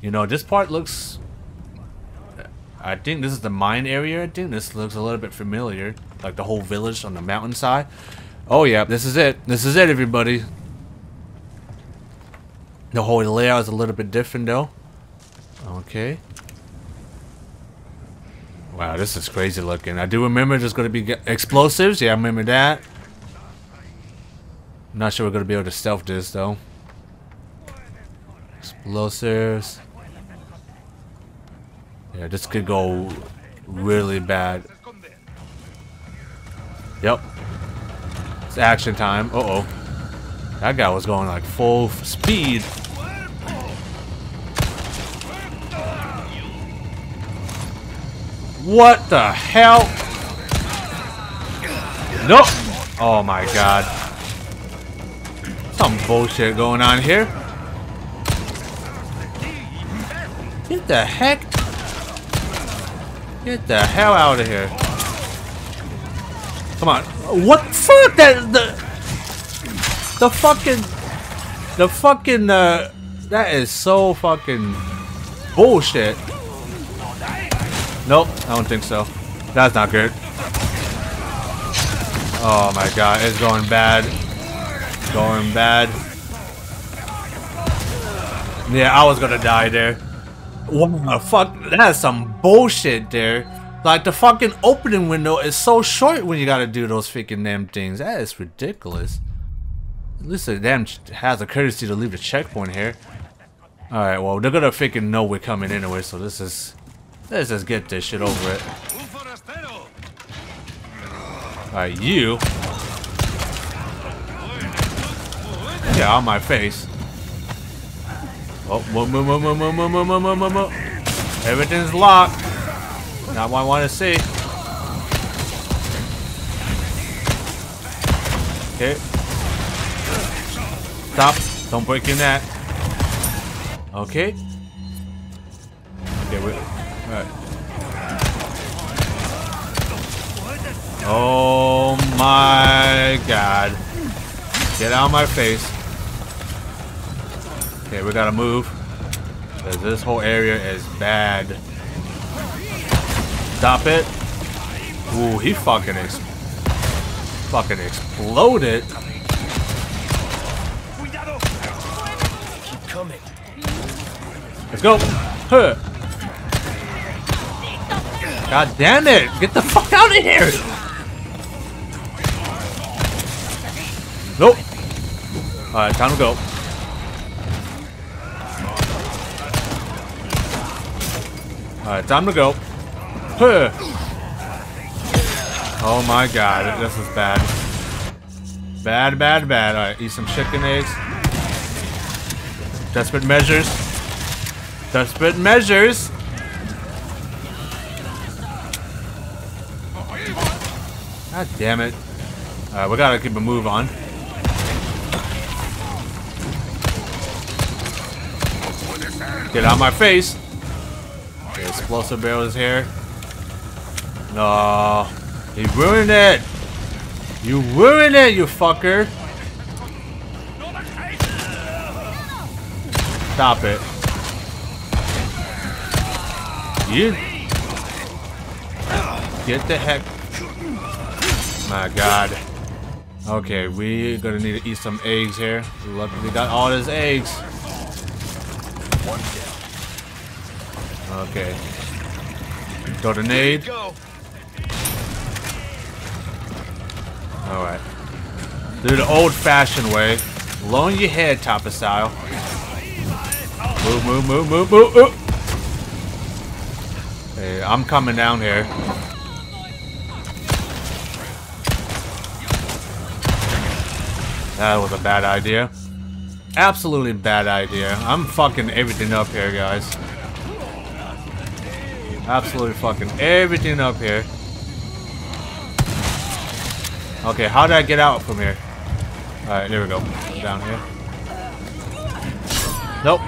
You know, this part looks... I think this is the mine area. I think this looks a little bit familiar. Like the whole village on the mountainside. Oh yeah, this is it. This is it, everybody. The whole layout is a little bit different though. Okay. Wow, this is crazy looking. I do remember there's going to be explosives. Yeah, I remember that. Not sure we're going to be able to stealth this though. Explosives. Yeah, this could go really bad. Yep. It's action time. Uh-oh. That guy was going like full speed. What the hell? Nope. Oh my god. Some bullshit going on here. Get the heck? Get the hell out of here. Come on. What the fuck? That the the fucking the fucking uh that is so fucking bullshit. Nope, I don't think so. That's not good. Oh my god, it's going bad. Going bad. Yeah, I was gonna die there. What the fuck? That's some bullshit there. Like the fucking opening window is so short when you gotta do those freaking damn things. That is ridiculous. At least the damn has the courtesy to leave the checkpoint here. Alright, well they're gonna freaking know we're coming anyway, so this is Let's just get this shit over it. Alright, you. Yeah, on my face. Oh, move, move, move, move, move, move, move, move, move. Everything's locked. Not what I want to see. Okay. Stop. Don't break your neck. Okay. Okay, wait. Alright. Oh my god. Get out of my face. Okay, we gotta move. Because this whole area is bad. Stop it. Ooh, he fucking ex fucking exploded. Let's go. Huh. God damn it! Get the fuck out of here! Nope. Alright, time to go. Alright, time to go. Huh. Oh my god, this is bad. Bad, bad, bad. Alright, eat some chicken eggs. Desperate measures. Desperate measures. God damn it. Alright, we gotta keep a move on. Get out of my face. Explosive barrel is here. No. He ruined it. You ruined it, you fucker. Stop it. You. Get the heck my god. Okay, we're gonna need to eat some eggs here. Luckily got all these eggs. Okay. Throw the nade. Alright. Do the old fashioned way. Lower your head, Topper style. Move, move, move, move, move, move. Hey, I'm coming down here. That was a bad idea. Absolutely bad idea. I'm fucking everything up here, guys. Absolutely fucking everything up here. Okay, how did I get out from here? Alright, there we go. Down here. Nope.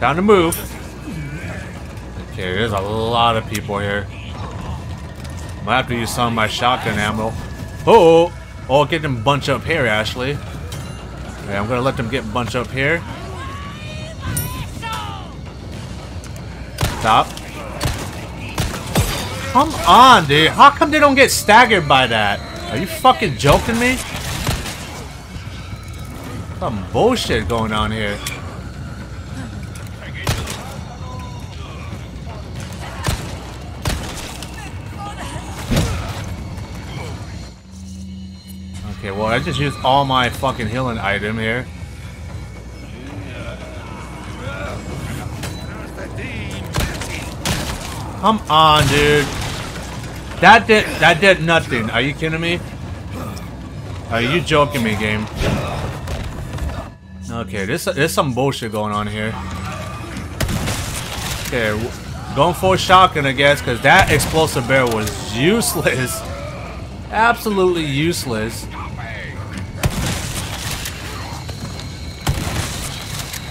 Time to move. Okay, there's a lot of people here. Might have to use some of my shotgun ammo. Oh, oh, get them bunch up here, Ashley. Okay, I'm gonna let them get bunch up here. Come on, dude. How come they don't get staggered by that? Are you fucking joking me? Some bullshit going on here. Okay, well, I just used all my fucking healing item here. Come on, dude. That did that did nothing. Are you kidding me? Are you joking me, game? Okay, there's there's some bullshit going on here. Okay, going for a shotgun, I guess, because that explosive barrel was useless. Absolutely useless.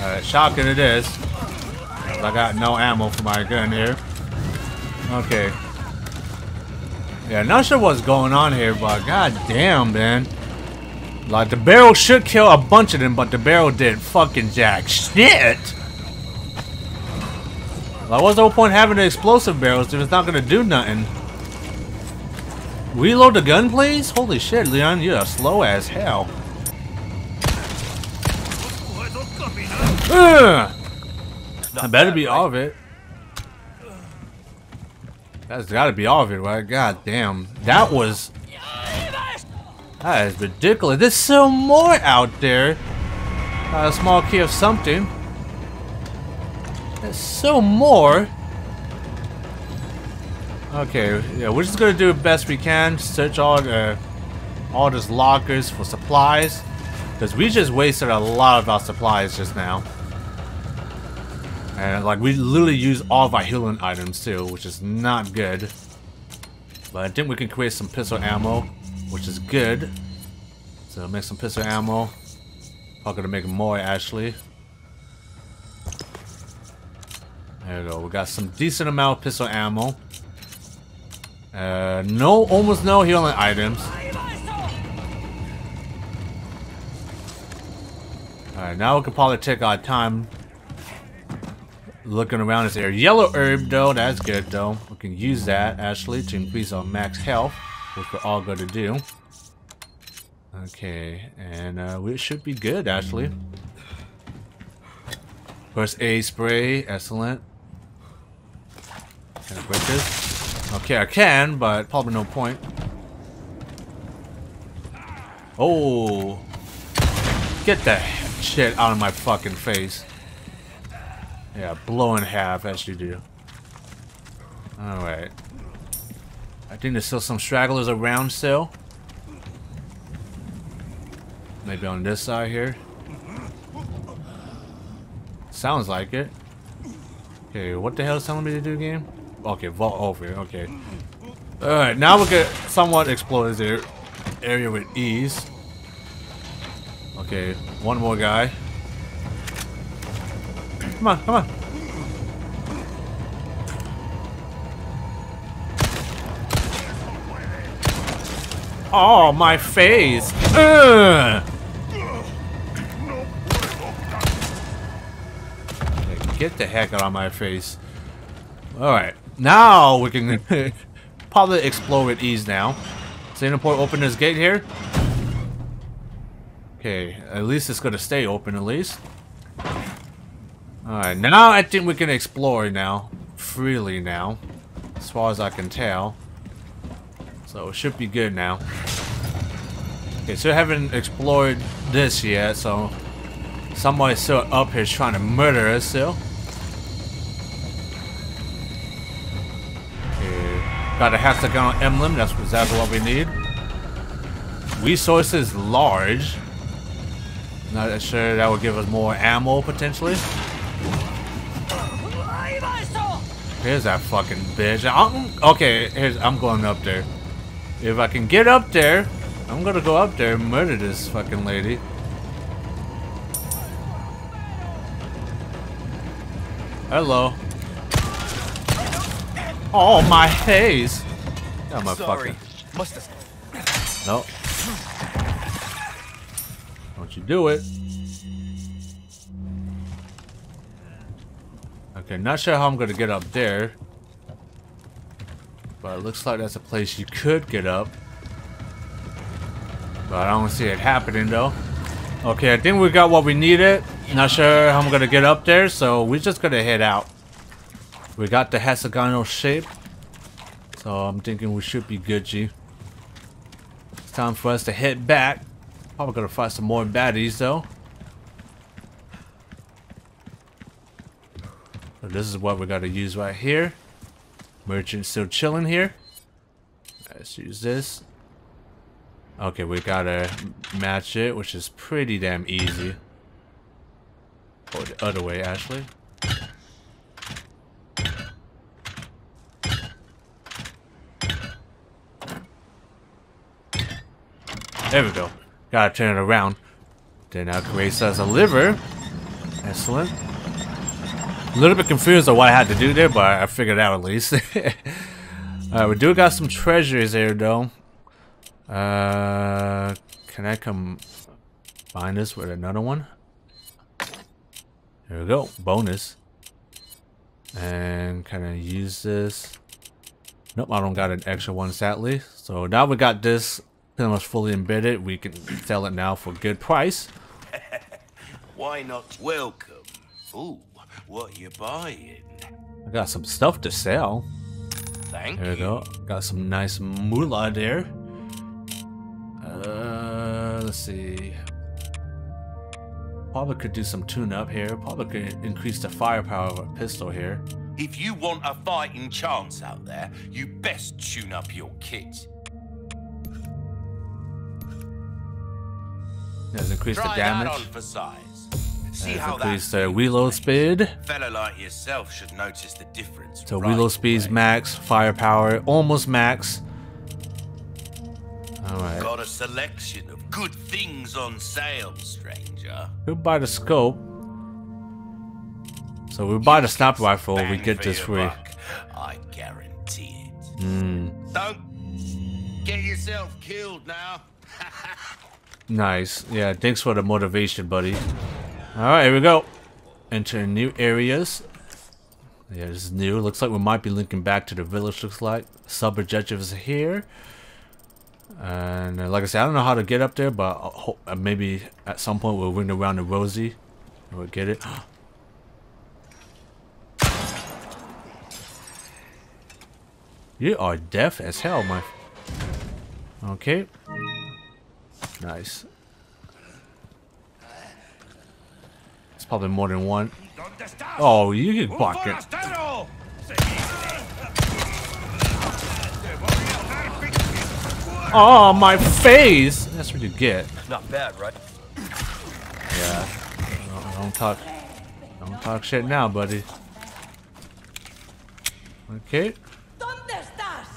Alright, shotgun it is. I got no ammo for my gun here. Okay. Yeah, not sure what's going on here, but god damn, man. Like, the barrel should kill a bunch of them, but the barrel did fucking jack shit. Like, what's the whole point having the explosive barrels if it's not gonna do nothing? Reload the gun, please? Holy shit, Leon, you're slow as hell. Ugh! I better be all of it. That's gotta be all of it, right? God damn. That was... That is ridiculous. There's still more out there. Uh, a small key of something. There's so more. Okay, yeah, we're just gonna do the best we can. Search all the, all these lockers for supplies. Because we just wasted a lot of our supplies just now. And like we literally use all of our healing items too, which is not good. But I think we can create some pistol ammo, which is good. So make some pistol ammo. Probably gonna make more actually. There we go. We got some decent amount of pistol ammo. Uh, no, almost no healing items. Alright, now we can probably take our time looking around this area. Yellow herb, though, that's good, though. We can use that, actually, to increase our max health, which we're all going to do. Okay, and uh, we should be good, actually. First aid spray, excellent. Can I break this? Okay, I can, but probably no point. Oh! Get the shit out of my fucking face. Yeah, blow in half as you do. Alright. I think there's still some stragglers around still. Maybe on this side here. Sounds like it. Okay, what the hell is telling me to do game? Okay, vault over. Okay. Alright, now we can somewhat explore this area with ease. Okay, one more guy. Come on, come on. Oh, my face. Ugh. Get the heck out of my face. Alright, now we can probably explore with ease now. Singapore open this gate here. Okay, at least it's gonna stay open at least. Alright, now I think we can explore now. Freely now. As far as I can tell. So it should be good now. Okay, so I haven't explored this yet, so somebody's still up here trying to murder us still. Okay, got a hexagon emblem, that's exactly what we need. Resources large. Not sure that will give us more ammo potentially. Here's that fucking bitch. I'm, okay, here's I'm going up there. If I can get up there, I'm gonna go up there and murder this fucking lady. Hello. Oh my haze. Oh my Sorry. fucking. Must have. No. Don't you do it. Okay, not sure how I'm gonna get up there. But it looks like that's a place you could get up. But I don't see it happening though. Okay, I think we got what we needed. Not sure how I'm gonna get up there, so we're just gonna head out. We got the hexagonal shape. So I'm thinking we should be good, G. It's time for us to head back. Probably gonna fight some more baddies though. So this is what we gotta use right here. Merchant still chilling here. Let's use this. Okay, we gotta match it, which is pretty damn easy. Or the other way, actually. There we go. Gotta turn it around. Then now creates us a liver. Excellent. A little bit confused on what I had to do there, but I figured out at least. Alright, we do got some treasures here though. Uh, can I come find this with another one? There we go, bonus. And can I use this? Nope, I don't got an extra one sadly. So now we got this pretty much fully embedded. We can sell it now for good price. Why not welcome? Ooh, what you buying? I got some stuff to sell. Thank There we you. go. Got some nice moolah there. Uh, let's see. Probably could do some tune up here. Probably could increase the firepower of a pistol here. If you want a fighting chance out there, you best tune up your kit. Let's increase Try the damage. that on for size. See how increase that the reload speed. fella like yourself should notice the difference. So right reload speed's away. max, firepower almost max. Alright. Got a selection of good things on sale, stranger. We'll buy the scope. So we buy the sniper rifle, we get this free. I guarantee it. Hmm. Don't get yourself killed now. Nice. Yeah, thanks for the motivation, buddy. Alright, here we go. Enter new areas. Yeah, this is new. Looks like we might be linking back to the village, looks like. Sub-objective is here. And uh, like I said, I don't know how to get up there, but I'll ho- uh, maybe at some point we'll ring around the Rosie. And we'll get it. you are deaf as hell, my... Okay. Nice. Probably more than one. Oh, you can block it. Oh, my face! That's what you get. Not bad, right? Yeah. Don't, don't talk. Don't talk shit now, buddy. Okay. ¿Dónde estás?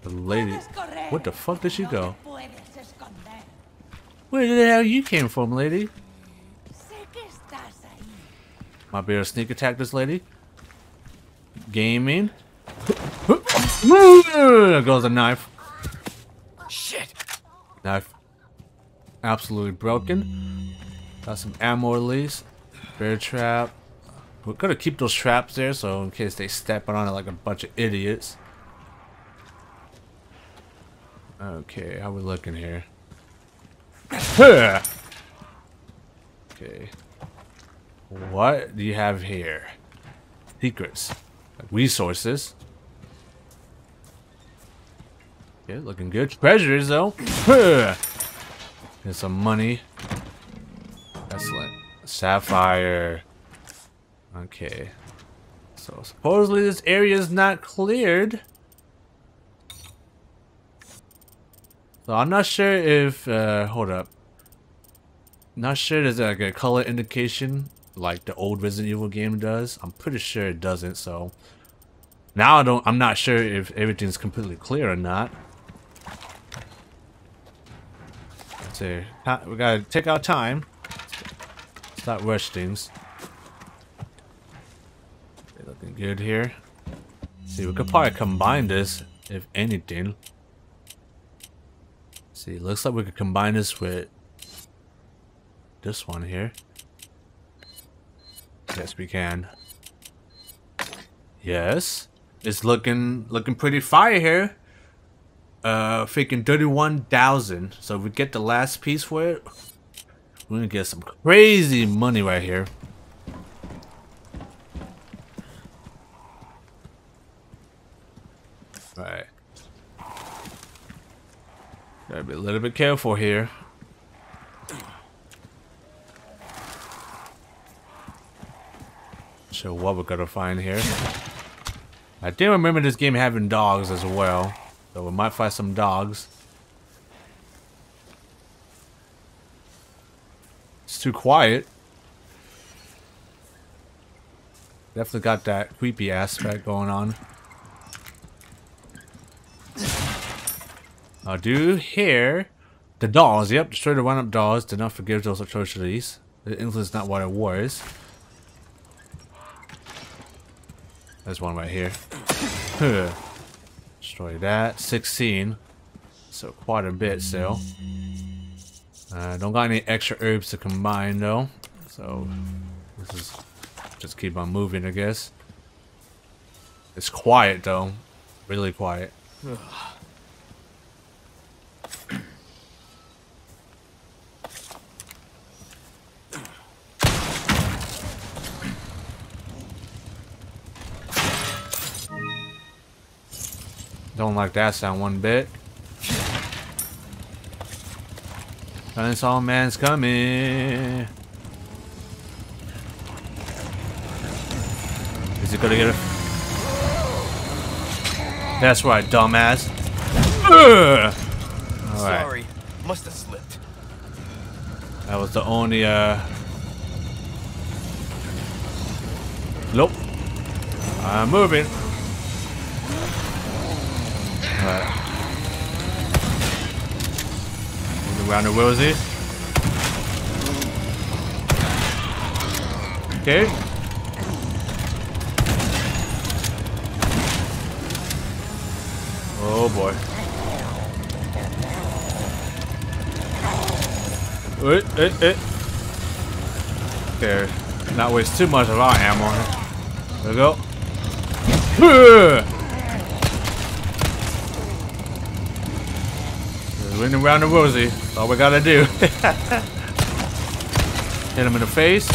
The lady. What the fuck did she go? Where the hell you came from, lady? Might be to sneak attack this lady. Gaming. There goes a knife. Shit! Knife. Absolutely broken. Got some ammo at least. Bear trap. We're gonna keep those traps there so in case they step on it like a bunch of idiots. Okay, how we looking here? Okay. What do you have here? Secrets. Like resources. Okay, looking good. Treasures though. Get some money. Excellent. Sapphire. Okay. So supposedly this area is not cleared. So I'm not sure if uh hold up. Not sure there's like a color indication like the old Resident Evil game does. I'm pretty sure it doesn't, so now I don't I'm not sure if everything's completely clear or not. Let's see. We gotta take our time. Not rush things. Looking good here. See, we could probably combine this, if anything. See, looks like we could combine this with this one here. Yes, we can. Yes. It's looking looking pretty fire here. Uh, freaking 31,000. So if we get the last piece for it, we're gonna get some crazy money right here. Right. Gotta be a little bit careful here. So what we're gonna find here. I do remember this game having dogs as well. So we might find some dogs. It's too quiet. Definitely got that creepy aspect going on. I do hear the dolls. Yep, destroy the run-up dolls. Did not forgive those atrocities. The is not what it was. There's one right here. Destroy that. 16. So quite a bit still. Uh, don't got any extra herbs to combine though. So this is just keep on moving I guess. It's quiet though. Really quiet. Don't like that sound one bit. Dinosaur Man's coming. Is he gonna get it? That's right, dumbass. Ugh! Alright, Sorry. Must have slipped. that was the only, uh... Nope. I'm moving. Moving around the wheelsy. Okay. Oh boy. Wait, eh, eh. Okay. Not waste too much of our ammo. There we go. Winning around the rosy. All we gotta do. Hit him in the face.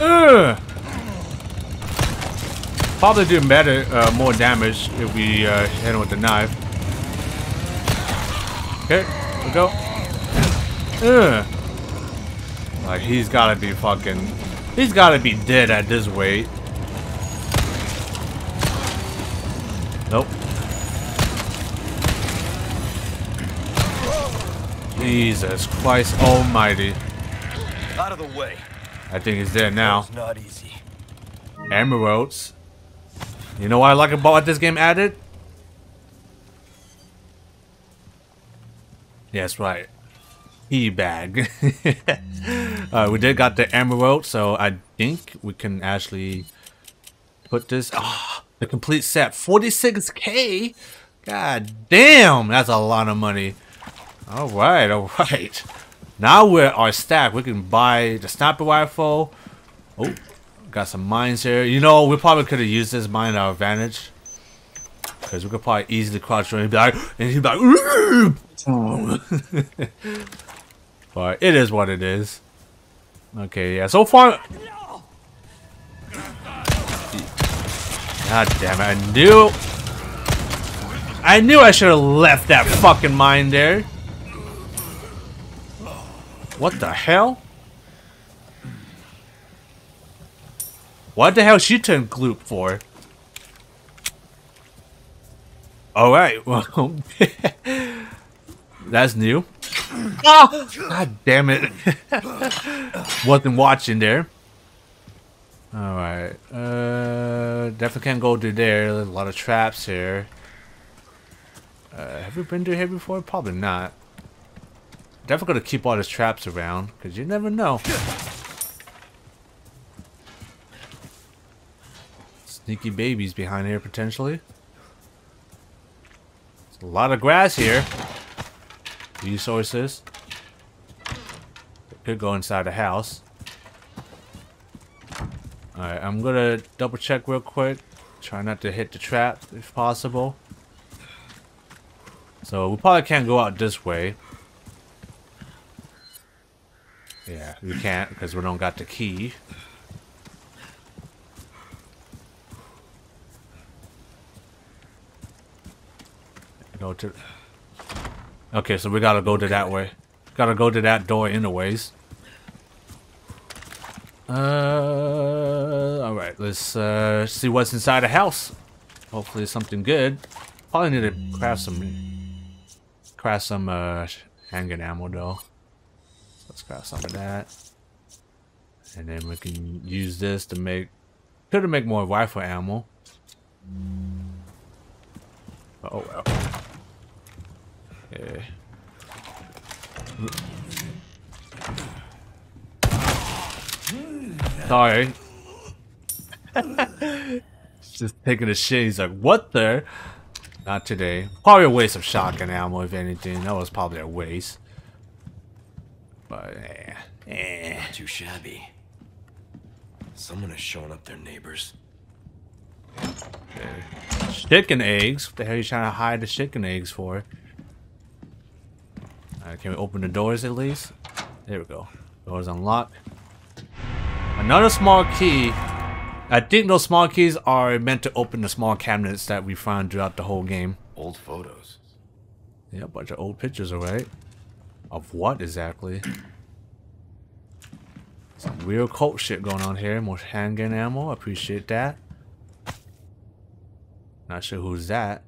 Ugh. Probably do better, uh, more damage if we uh, hit him with the knife. Okay, we go. Ugh. Like he's gotta be fucking, he's gotta be dead at this weight. Nope. Jesus Christ Almighty! Out of the way. I think he's dead now. It's not easy. Emeralds. You know what I like about what this game added? Yes, right. E-bag. uh, we did got the emerald, so I think we can actually put this. Ah, the complete set, 46k. God damn, that's a lot of money. All right, all right. Now we're our stack. We can buy the sniper rifle. Oh, got some mines here. You know, we probably could have used this mine to our advantage. Because we could probably easily crouch and be like, and he'd be like, but it is what it is. Okay, yeah, so far. God damn it, I knew. I knew I should have left that fucking mine there. What the hell? What the hell she turned gloop for? Alright, well That's new. Oh, God damn it. Wasn't watching there. Alright. Uh definitely can't go through there. There's a lot of traps here. Uh, have we been through here before? Probably not. Definitely gonna keep all these traps around, because you never know. Sneaky babies behind here, potentially. There's a lot of grass here. Resources. could go inside the house. Alright, I'm gonna double check real quick. Try not to hit the trap if possible. So we probably can't go out this way. Yeah, we can't because we don't got the key. Go to. Okay, so we gotta go to that way. Gotta go to that door anyways. Uh, all right. Let's uh, see what's inside the house. Hopefully, something good. Probably need to craft some, craft some uh, handgun ammo though. Craft some of that, and then we can use this to make, could make more rifle ammo. Oh well. Yeah. Sorry. Just taking a shit. He's like, what the? Not today. Probably a waste of shotgun ammo, if anything. That was probably a waste. But, eh. eh. Not too shabby. Someone has shown up their neighbors. Chicken eggs? What the hell are you trying to hide the chicken eggs for? Alright, can we open the doors at least? There we go. Doors unlocked. Another small key. I think those small keys are meant to open the small cabinets that we found throughout the whole game. Old photos. Yeah, a bunch of old pictures, alright. Of what exactly? Some real cult shit going on here. More handgun ammo. Appreciate that. Not sure who's that.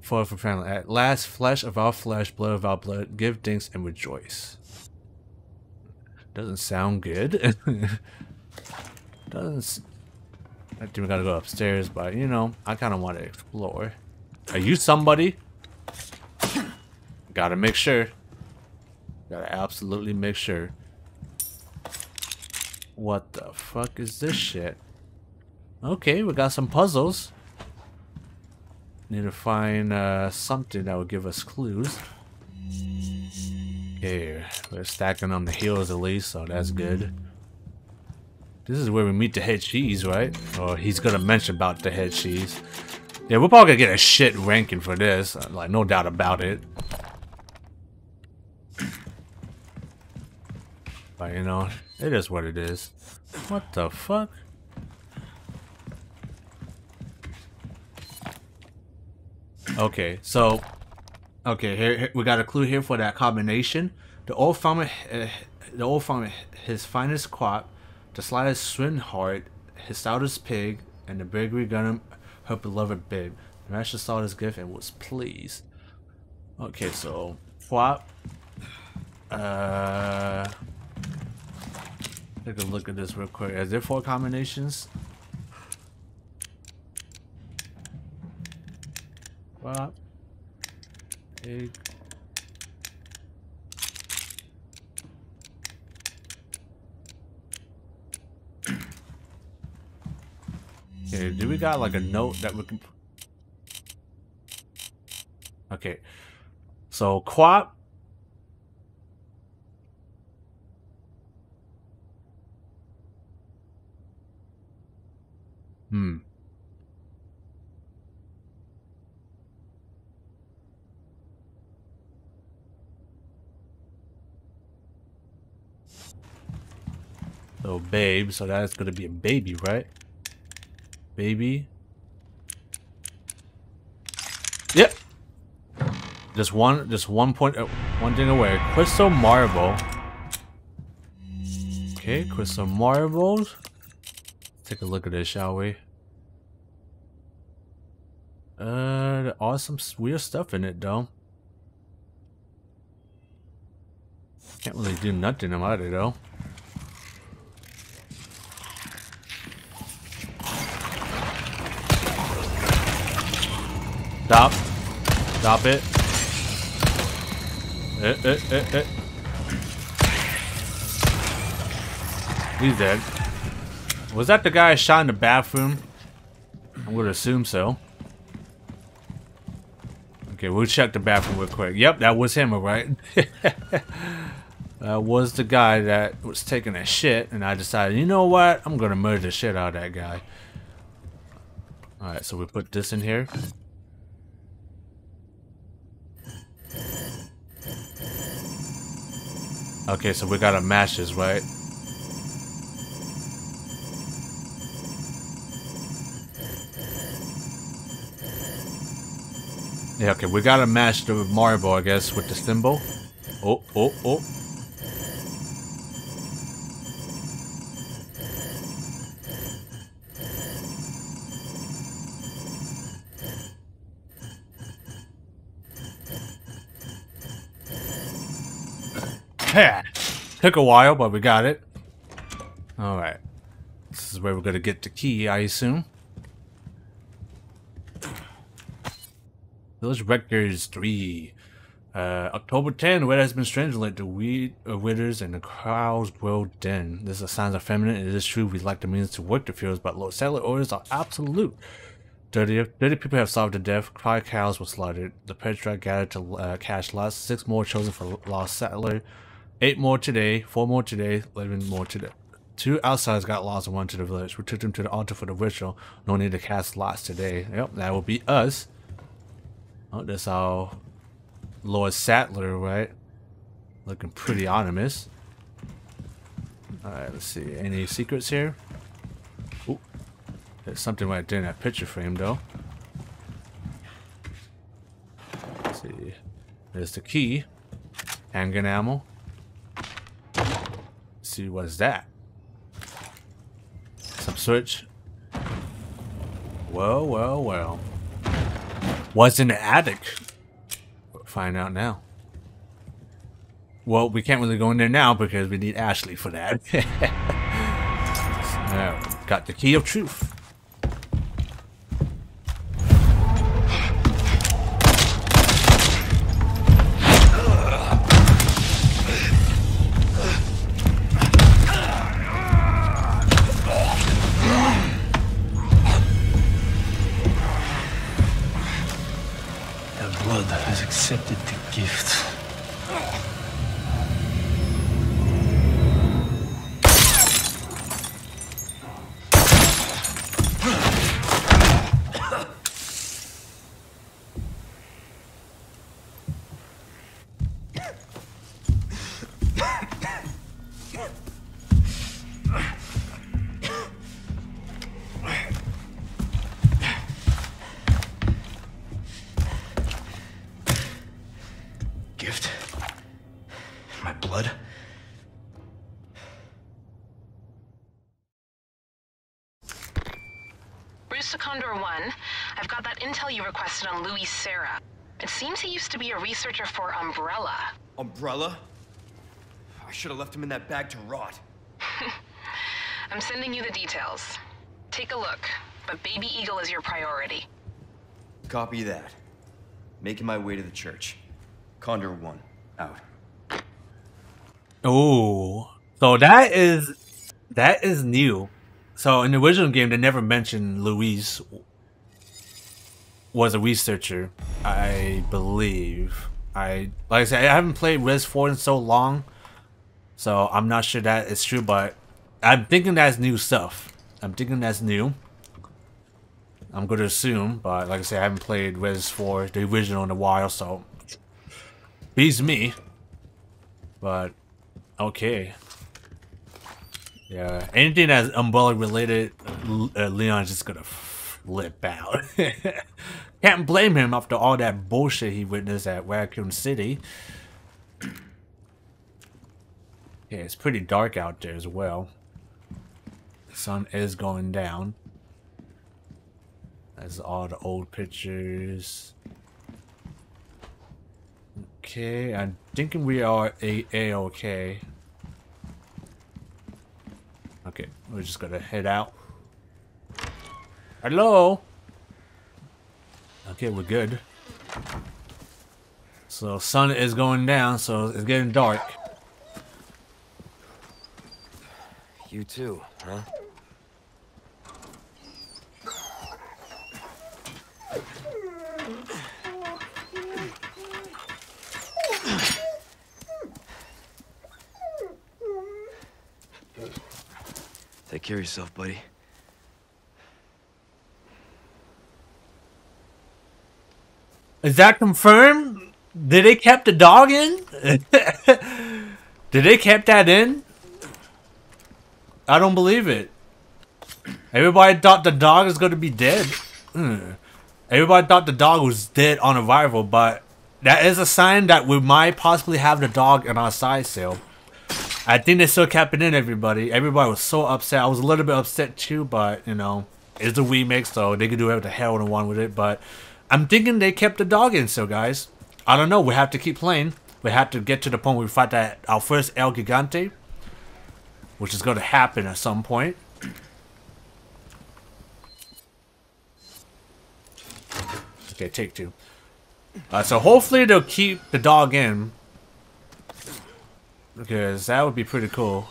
For for family. At last, flesh of our flesh, blood of our blood. Give thanks and rejoice. Doesn't sound good. Doesn't. I think we gotta go upstairs, but you know, I kind of want to explore. Are you somebody? Gotta make sure. Gotta absolutely make sure. What the fuck is this shit? Okay, we got some puzzles. Need to find uh, something that will give us clues. Okay, we're stacking on the heels at least, so that's good. This is where we meet the head cheese, right? Or he's gonna mention about the head cheese. Yeah, we're probably gonna get a shit ranking for this, like no doubt about it. But you know, it is what it is. What the fuck? Okay, so okay, here, here- we got a clue here for that combination. The old farmer, uh, the old farmer, his finest crop, the slightest swinehart, his stoutest pig, and the bakery gunner, her beloved babe. The master saw this gift and was pleased. Okay, so crop. Uh, take a look at this real quick. Is there four combinations? Crop. Egg. Okay, do we got like a note that we can... Okay. So, Quap. Hmm. So, babe. So, that's gonna be a baby, right? Baby. Yep. Just one, just one point, uh, one thing away. Crystal marble. Okay, crystal marbles. Take a look at this, shall we? Uh, awesome, weird stuff in it, though. Can't really do nothing about it, though. Stop. Stop it. Eh, eh, eh, eh. He's dead. Was that the guy I shot in the bathroom? I would assume so. Okay, we'll check the bathroom real quick. Yep, that was him, alright. that was the guy that was taking a shit, and I decided, you know what? I'm gonna murder the shit out of that guy. Alright, so we put this in here. Okay, so we gotta mash this, right? Yeah, okay, we gotta mash the marble, I guess, with the symbol. Oh, oh, oh. Yeah. Took a while, but we got it. Alright. This is where we're gonna get the key, I assume. Village Records 3. Uh, October 10, weather has been strange like the weed uh, withers and the crowds grow dim. This is a signs of feminine. It is true we lack the means to work the fields, but Lord Saddler orders are absolute. 30, 30 people have solved the death. Five cows were slaughtered. The Petra gathered to uh, cash lots. Six more chosen for Lost Saddler. Eight more today. Four more today. Eleven more today. Two outsiders got lost and one to the village. We took them to the altar for the ritual. No need to cast lots today. Yep, that will be us. Oh, that's our Lord Saddler, right? Looking pretty ominous. Alright, let's see. Any secrets here? Ooh. There's something right there in that picture frame, though. Let's see. There's the key. Handgun ammo. Let's see, what is that? Some switch. Well, well, well. The attic? We'll find out now. Well, we can't really go in there now because we need Ashley for that. uh, got the key of truth. Condor 1, I've got that intel you requested on Luis Serra. It seems he used to be a researcher for Umbrella. Umbrella? I should have left him in that bag to rot. I'm sending you the details. Take a look, but Baby Eagle is your priority. Copy that. Making my way to the church. Condor 1, out. Oh, so that is that is new. So in the original game, they never mentioned Louise was a researcher. I believe. I like I said, I haven't played Res 4 in so long, so I'm not sure that is true. But I'm thinking that's new stuff. I'm thinking that's new. I'm going to assume, but like I said, I haven't played Res 4, the original, in a while, so beats me. But okay. Yeah, anything that's umbrella related, uh, Leon's just gonna flip out. Can't blame him after all that bullshit he witnessed at Raccoon City. Yeah, it's pretty dark out there as well. The sun is going down. That's all the old pictures. Okay, I'm thinking we are a a okay. We're just gonna head out. Hello. Okay, we're good. So sun is going down, so it's getting dark. You too, huh? Care of yourself, buddy. Is that confirmed? Did they kept the dog in? Did they kept that in? I don't believe it. Everybody thought the dog was going to be dead. Hmm. Everybody thought the dog was dead on arrival, but that is a sign that we might possibly have the dog in our side sale. I think they still it in, everybody. Everybody was so upset. I was a little bit upset too, but, you know, it's a remake, so they could do whatever the hell they want with it. But I'm thinking they kept the dog in still, guys. I don't know. We have to keep playing. We have to get to the point where we fight that our first El Gigante, which is going to happen at some point. Okay, take two. Uh, so hopefully they'll keep the dog in. Because that would be pretty cool.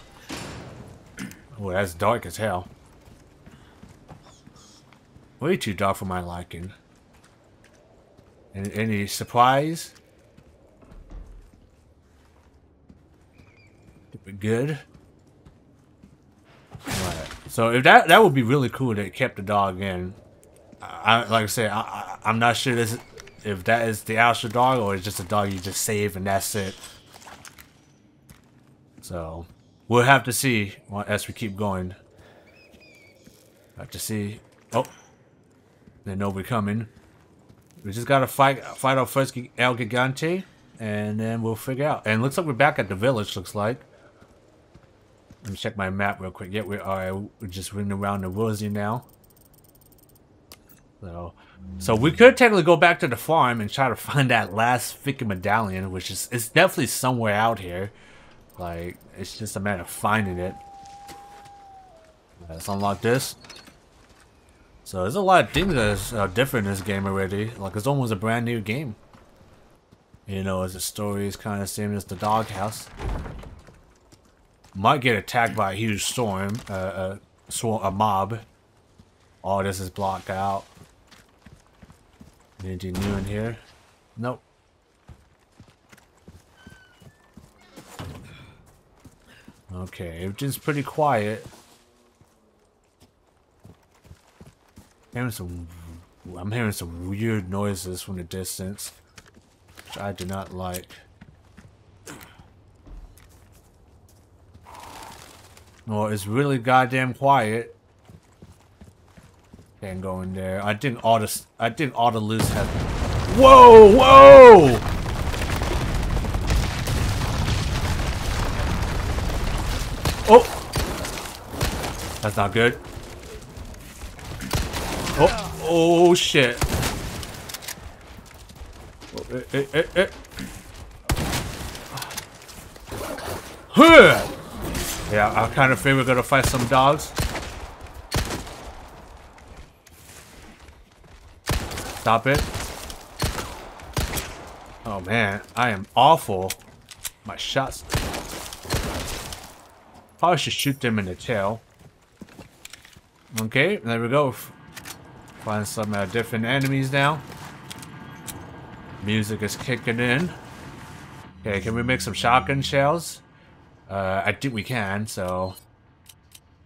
Oh, that's dark as hell. Way too dark for my liking. Any, any surprise? we good? Right. So if that that would be really cool that kept the dog in. I like I said, I, I I'm not sure this if that is the actual dog or it's just a dog you just save and that's it. So we'll have to see as we keep going. Have to see. Oh, they know we're coming. We just gotta fight fight our first El Gigante, and then we'll figure out. And looks like we're back at the village. Looks like. Let me check my map real quick. Yeah, we are. We're just running around the woodsy now. So, so we could technically go back to the farm and try to find that last freaking medallion, which is it's definitely somewhere out here. Like, it's just a matter of finding it. Let's unlock this. So there's a lot of things that are different in this game already. Like it's almost a brand new game. You know, as the story is kind of same as the doghouse. Might get attacked by a huge storm, uh, a, swarm, a mob. All this is blocked out. Anything new in here? Nope. Okay, everything's pretty quiet. Hearing some, I'm hearing some weird noises from the distance, which I do not like. Well, it's really goddamn quiet. Can't go in there. I think all the I think all the loose have. Whoa! Whoa! That's not good. Oh! Oh shit! Oh, eh, eh, eh. Huh! Yeah, I kind of think we're gonna fight some dogs. Stop it. Oh man, I am awful. My shots. Probably should shoot them in the tail. Okay, there we go. Find some uh, different enemies now. Music is kicking in. Okay, can we make some shotgun shells? Uh, I think we can, so...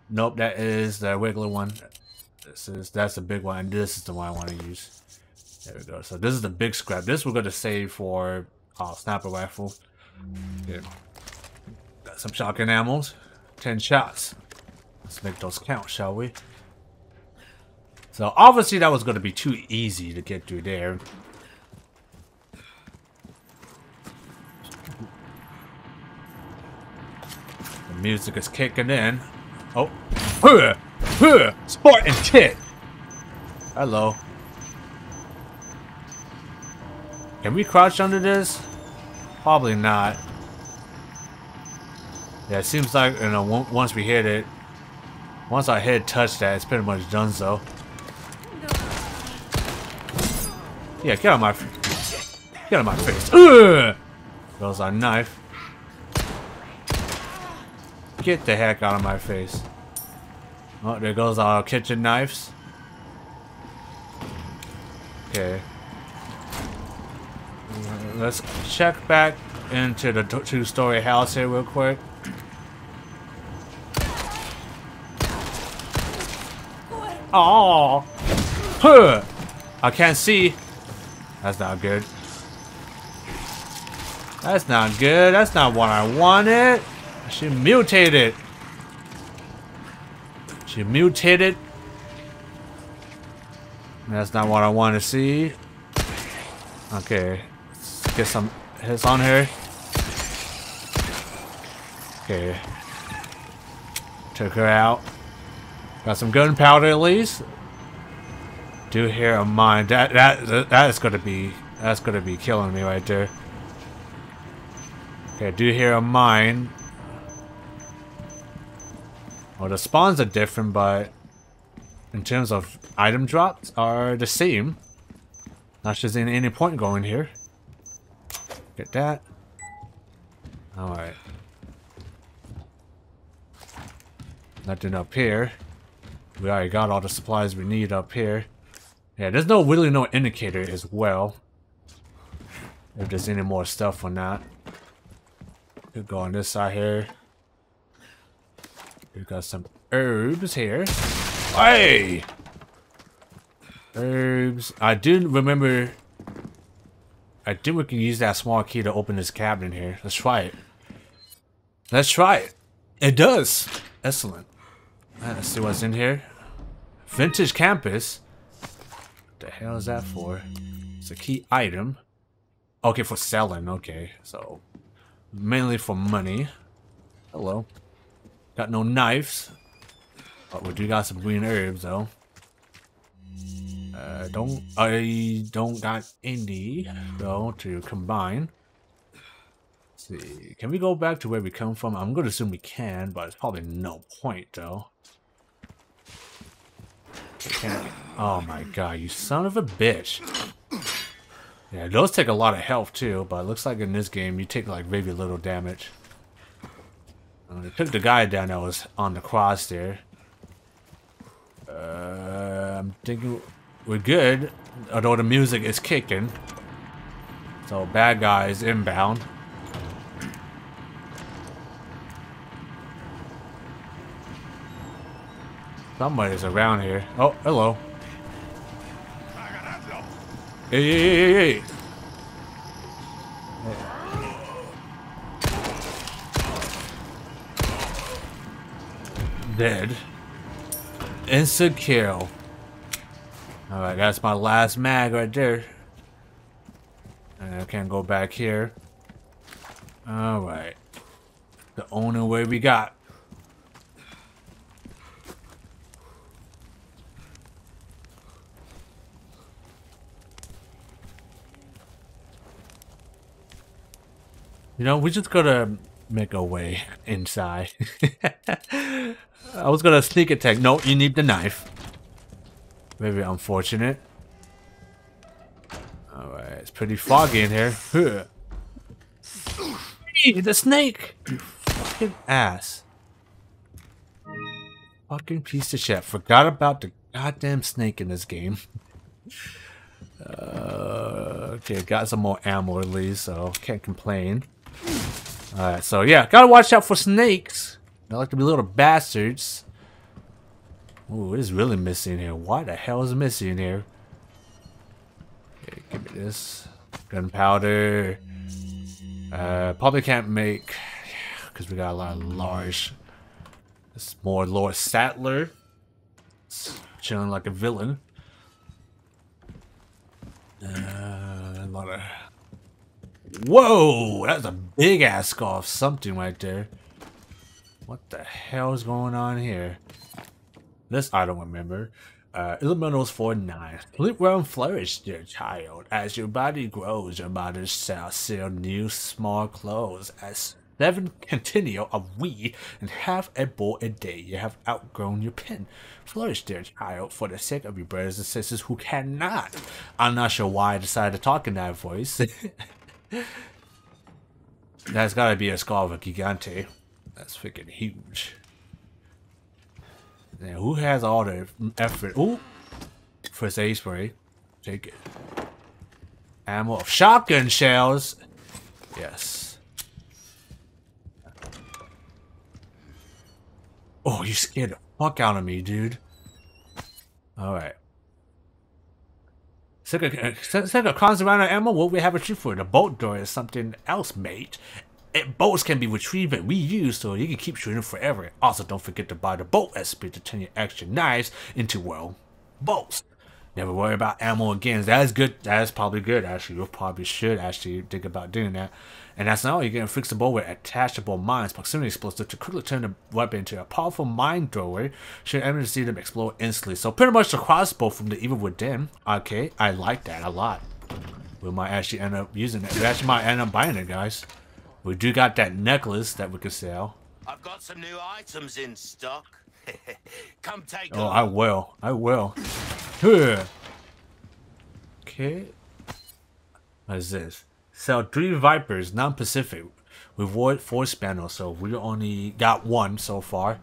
Nope, that is the wiggler one. This is, that's the big one, and this is the one I want to use. There we go. So this is the big scrap. This we're going to save for oh, sniper rifle. Yeah. Got some shotgun ammos. Ten shots. Let's make those count, shall we? So obviously that was going to be too easy to get through there. The music is kicking in. Oh. Huh, huh, Spartan kit. Hello. Can we crouch under this? Probably not. Yeah, it seems like, you know, once we hit it, once our head touched that, it's pretty much done so. Yeah, get out of my, get out of my face. Ugh! Goes our knife. Get the heck out of my face. Oh, there goes our kitchen knives. Okay let's check back into the two-story house here real quick. Oh. Huh. I can't see. That's not good. That's not good. That's not what I wanted. She mutated. She mutated. That's not what I want to see. Okay. Let's get some hits on her. Okay. Took her out. Got some gunpowder at least. Do hear a mine. That that that is gonna be that's gonna be killing me right there. Okay, do hear a mine. Well, the spawns are different, but in terms of item drops are the same. Not just in any point going here. Get that. Alright. Nothing up here. We already got all the supplies we need up here. Yeah, there's no really no indicator as well. If there's any more stuff on that. Could go on this side here. We got some herbs here. Hey! Herbs. I do remember. I think we can use that small key to open this cabinet here. Let's try it. Let's try it. It does. Excellent. Right, let's see what's in here. Vintage campus. The hell is that for? It's a key item. Okay, for selling. Okay, so mainly for money. Hello. Got no knives. But we do got some green herbs though. Uh, don't I don't got any though to combine. Let's see, can we go back to where we come from? I'm gonna assume we can, but it's probably no point though. Can Oh my god, you son of a bitch! Yeah, those take a lot of health too, but it looks like in this game you take like very little damage. Uh, they took the guy down that was on the cross there. Uh, I'm thinking we're good, although the music is kicking. So bad guys inbound. Somebody's around here. Oh, hello. Hey, hey, hey, hey. Dead. Instant kill. Alright, that's my last mag right there. And I can't go back here. Alright. The only way we got. You know, we just gotta make our way inside. I was gonna sneak attack. No, you need the knife. Very unfortunate. Alright, it's pretty foggy in here. Hey, the snake! You fucking ass. Fucking piece of shit. Forgot about the goddamn snake in this game. uh, okay, got some more ammo at least, so can't complain. Alright, so yeah, gotta watch out for snakes. They like to be little bastards. Ooh, what is really missing here? What the hell is missing here? Okay, give me this. Gunpowder. Uh, probably can't make... Because we got a lot of large... This more Lord Saddler. It's chilling like a villain. Uh, a lot of... Whoa! That's a big ass scarf. Something right there. What the hell is going on here? This I don't remember. Uh, Elementals 4 9. Live well and flourish, dear child. As your body grows, your mother shall sew new small clothes. As seven continue a wee and half a bowl a day, you have outgrown your pen. Flourish, dear child, for the sake of your brothers and sisters who cannot. I'm not sure why I decided to talk in that voice. That's gotta be a skull of a Gigante. That's freaking huge. Now, who has all the effort? Ooh! First aid spray. Take it. Ammo of shotgun shells. Yes. Oh, you scared the fuck out of me, dude. All right. Sega uh, cons around our ammo. What we have a shoot for? The bolt door is something else, mate. It, bolts can be retrieved and reused, so you can keep shooting forever. Also, don't forget to buy the bolt SP to turn your extra knives into well bolts. Never worry about ammo again. That is good. That is probably good. Actually, you probably should actually think about doing that. And that's not all. You're getting fixable with attachable mines, proximity explosive to quickly turn the weapon into a powerful mine thrower. Should enemies see them explode instantly. So pretty much the crossbow from the Evil Within. Okay, I like that a lot. We might actually end up using it. We actually might end up buying it, guys. We do got that necklace that we could sell. I've got some new items in stock. Come take Oh, I will. I will. Okay. What is this? Sell three Vipers, non-Pacific. Reward four Spinel, so we only got one so far.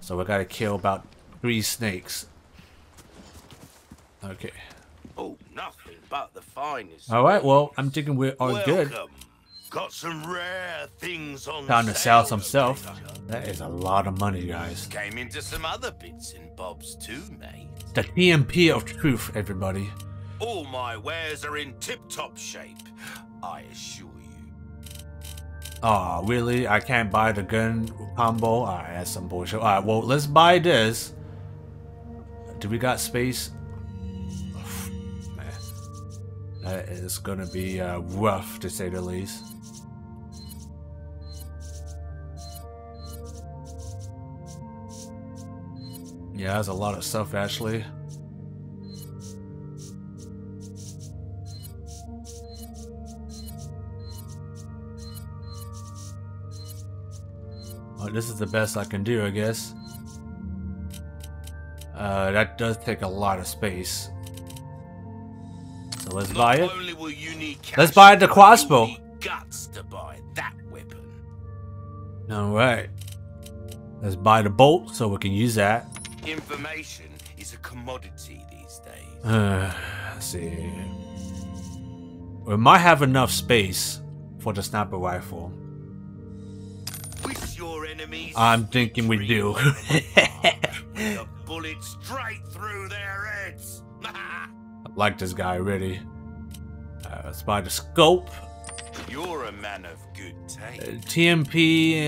So we gotta kill about three snakes. Okay. Oh, nothing but the finest. Alright, well, I'm thinking we are Welcome. good. Got some rare things on Time to sell some stuff. That is a lot of money, guys. Came into some other bits and bobs too, mate. The TMP of truth, everybody. All my wares are in tip-top shape, I assure you. Oh, really? I can't buy the gun combo? Alright, that's some bullshit. Alright, well, let's buy this. Do we got space? That is gonna be uh, rough, to say the least. Yeah, that's a lot of stuff, actually. This is the best I can do, I guess. Uh, that does take a lot of space. So let's buy it. only will you need Let's buy the crossbow. guts to buy that weapon. Alright. Let's buy the bolt so we can use that. Information is a commodity these days. Uh, let's see. We might have enough space for the sniper rifle. Enemies. I'm thinking we do. A bullet straight through their heads. like this guy already. Uh, let's buy the scope. You're a man of good taste. TMP. Uh,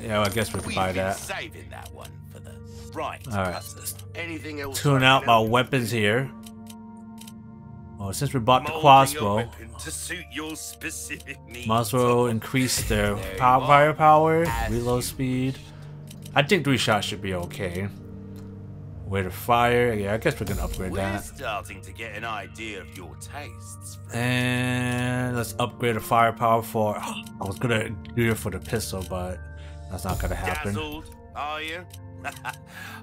yeah, well, I guess we can We've buy that. saving that one for the right. All right. Anything else? Tune out my weapons here. Oh, since we bought the crossbow, weapon to suit your specific needs. might as well increase the There you power, firepower, reload speed. I think three shots should be okay. Rate of fire, yeah, I guess we can upgrade We're that. starting to get an idea of your tastes. And let's upgrade the firepower for. I was gonna do it for the pistol, but that's not gonna happen. Dazzled, are you?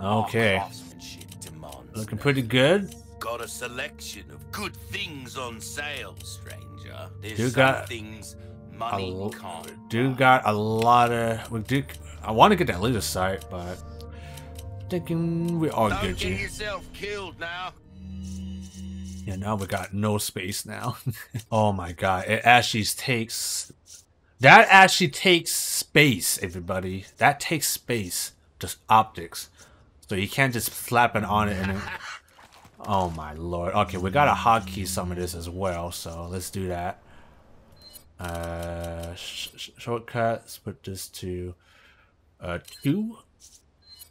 Okay. Our craftsmanship demands Looking pretty good. Got a selection of good things on sale, stranger. There's You some got things money can't. Dude buy. got a lot of. We do. I want to get that laser sight, but thinking we are Don't good. get G. yourself killed now. Yeah, now we got no space now. oh my god, it actually takes. That actually takes space, everybody. That takes space. Just optics. So you can't just slap it on it and then. Oh my lord. Okay, we gotta hotkey some of this as well, so let's do that. Uh, sh sh shortcuts. Put this to uh two,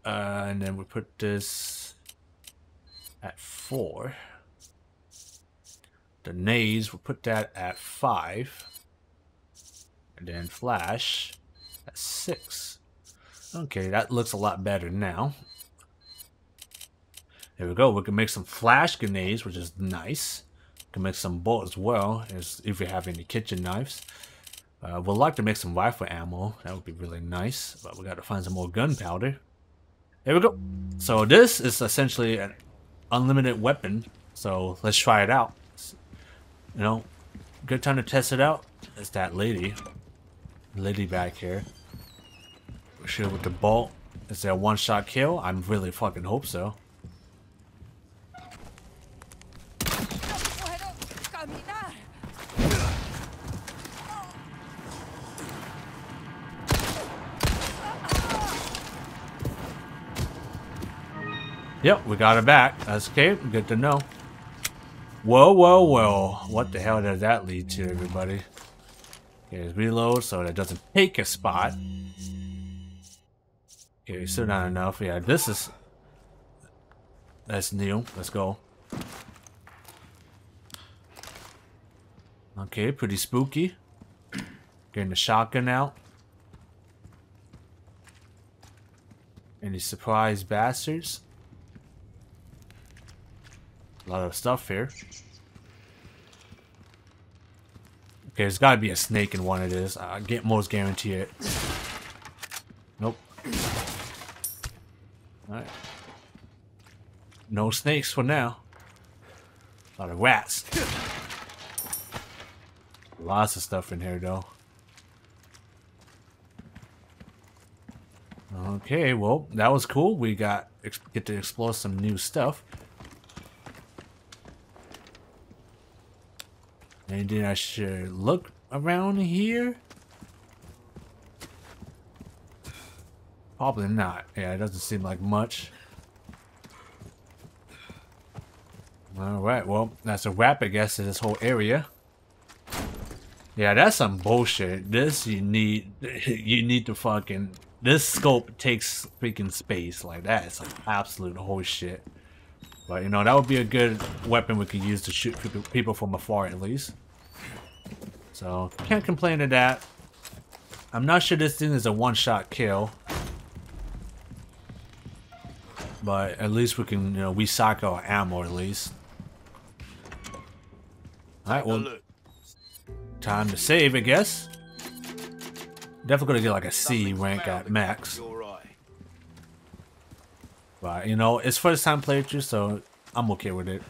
uh, and then we put this at four. The nades, we'll put that at five. And then flash at six. Okay, that looks a lot better now. There we go. We can make some flash grenades, which is nice. We can make some bullets as well, as if we have any kitchen knives. Uh, we'd like to make some rifle ammo. That would be really nice, but we got to find some more gunpowder. There we go. So this is essentially an unlimited weapon. So let's try it out. You know, good time to test it out. It's that lady. Lady back here. Shoot with the bolt. Is there a one-shot kill? I am really fucking hope so. Yep, we got it back. That's okay. Good to know. Whoa, whoa, whoa. What the hell does that lead to, everybody? Okay, reload so that doesn't take a spot. Okay, still not enough. Yeah, this is... That's new. Let's go. Okay, pretty spooky. Getting the shotgun out. Any surprise bastards? A lot of stuff here. Okay, there's gotta be a snake in one of this. I get most guarantee it. Nope. Alright. No snakes for now. A lot of rats. Lots of stuff in here though. Okay, well, that was cool. We got get to explore some new stuff. Anything I should look around here? Probably not. Yeah, it doesn't seem like much. Alright, well, that's a wrap, I guess, to this whole area. Yeah, that's some bullshit. This, you need, you need to fucking, this scope takes freaking space. Like, that is some absolute horseshit. But, you know, that would be a good weapon we could use to shoot people from afar, at least. So, can't complain to that. I'm not sure this thing is a one-shot kill. But at least we can, you know, recycle our ammo at least. Alright, well, time to save, I guess. Definitely gonna get like a C rank at max. But, you know, it's first time playthrough, so I'm okay with it.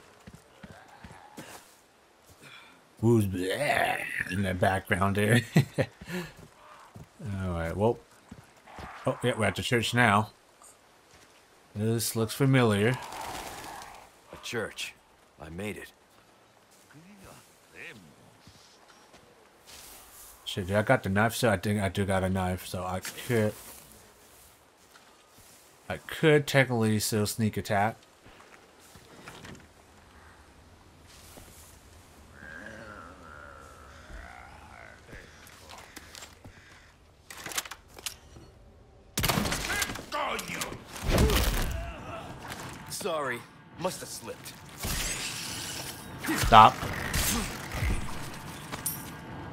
Who's in the background there? Alright, well. Oh, yeah, we're at the church now. This looks familiar. A church. I made it. Shit, I got the knife, so I think I do got a knife, so I could... I could technically still sneak attack. Sorry, must have slipped. Stop.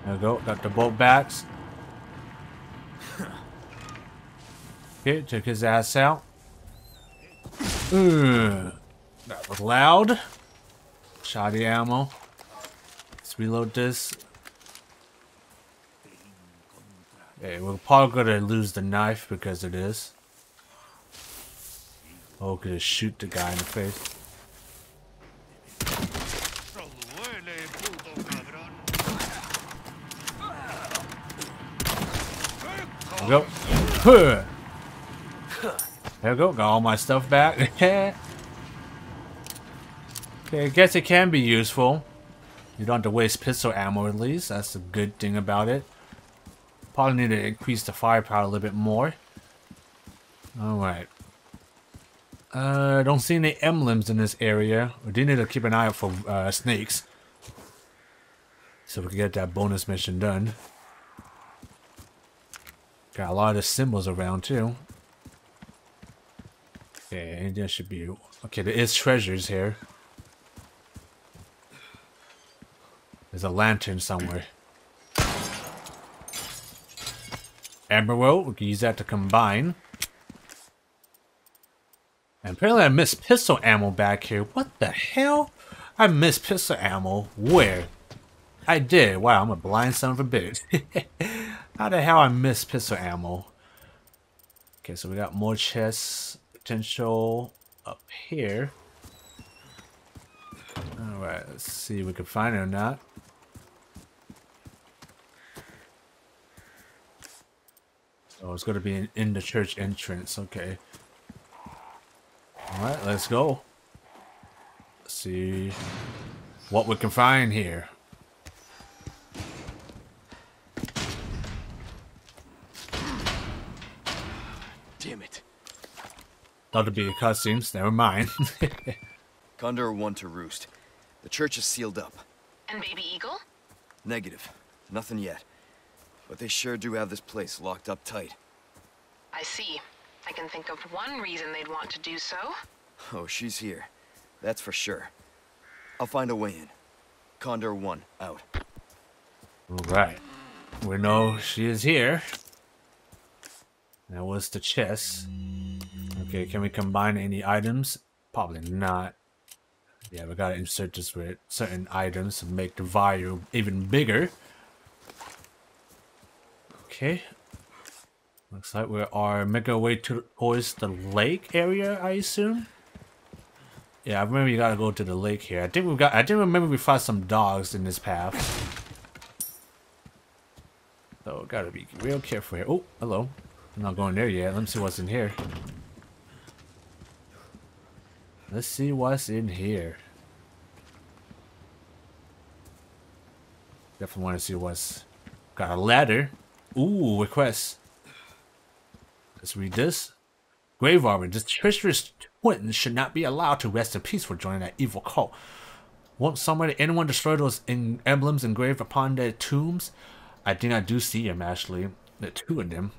There we go, got the bolt backs. Okay, took his ass out. That was loud. Shoddy ammo. Let's reload this. Okay, we're probably gonna lose the knife because of this. Oh, could just shoot the guy in the face. There we go. There we go. Got all my stuff back. okay, I guess it can be useful. You don't have to waste pistol ammo at least. That's a good thing about it. Probably need to increase the firepower a little bit more. Alright. Uh, don't see any emblems in this area. We do need to keep an eye out for uh, snakes. So we can get that bonus mission done. Got a lot of symbols around too. Okay, there should be... Okay, there is treasures here. There's a lantern somewhere. Emerald, we can use that to combine. And apparently I missed pistol ammo back here. What the hell? I missed pistol ammo. Where? I did. Wow, I'm a blind son of a bitch. How the hell I miss pistol ammo? Okay, so we got more chests potential up here. Alright, let's see if we can find it or not. Oh, it's to be in, in the church entrance. Okay. Alright, let's go. Let's see what we can find here. Damn it. Thought to be a cutscenes. Never mind. Condor 1 to Roost. The church is sealed up. And Baby Eagle? Negative. Nothing yet. But they sure do have this place locked up tight. I see. I can think of one reason they'd want to do so. Oh, she's here. That's for sure. I'll find a way in. Condor 1, out. Alright. We know she is here. That was the chest. Okay, can we combine any items? Probably not. Yeah, we gotta insert this with certain items to make the volume even bigger. Okay. Looks like we are making our way to, towards the lake area, I assume. Yeah, I remember you gotta go to the lake here. I think we got. I didn't remember we fought some dogs in this path. So gotta be real careful here. Oh, hello. I'm not going there yet. Let me see what's in here. Let's see what's in here. Definitely want to see what's got a ladder. Ooh, request. Let's read this. Grave Arbor, the treacherous twins should not be allowed to rest in peace for joining that evil cult. Won't somebody, anyone destroy those emblems engraved upon their tombs? I think I do see them, actually. The two of them.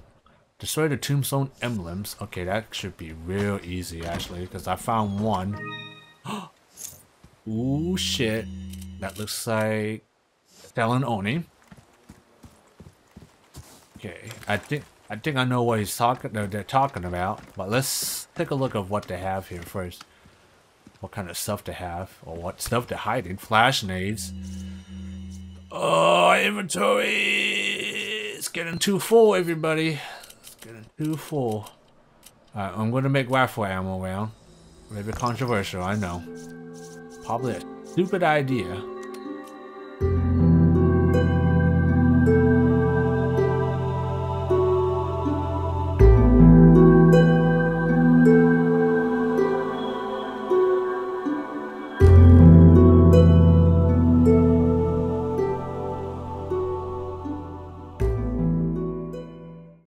Destroy the tombstone emblems. Okay, that should be real easy, actually, because I found one. Ooh, shit. That looks like Stellan Oni. Okay, I think I think I know what he's talking. They're, they're talking about, but let's take a look at what they have here first. What kind of stuff they have, or what stuff they're hiding? Flash nades. Oh, inventory! It's getting too full, everybody. Getting too full. Alright, I'm gonna make rifle ammo round. Maybe controversial, I know. Probably a stupid idea.